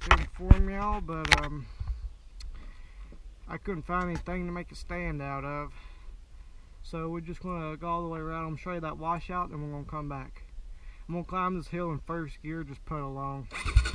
To inform y'all, but um, I couldn't find anything to make a stand out of. So we're just gonna go all the way around. I'm show you that washout and we're gonna come back. I'm gonna climb this hill in first gear, just put along.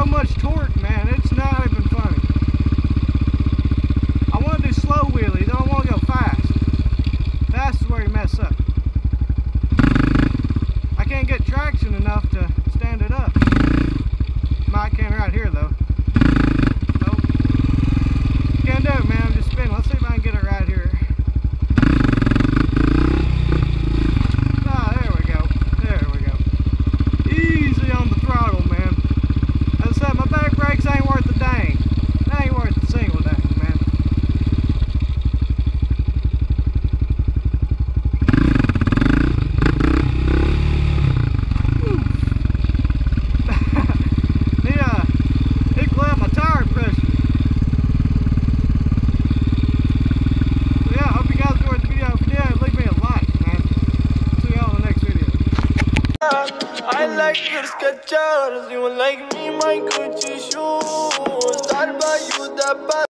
so much torque, man. It's Like your Skechers, you like me, my Gucci shoes. Buy you the best.